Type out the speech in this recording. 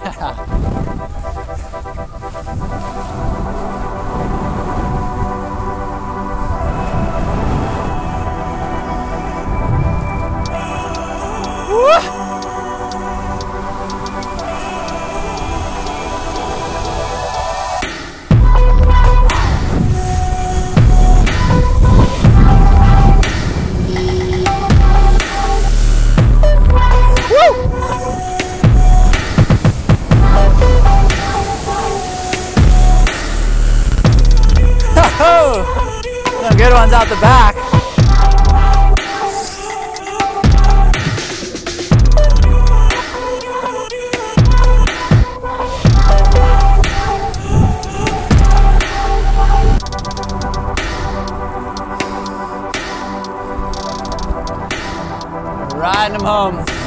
Ha ha. Good ones out the back. Riding them home.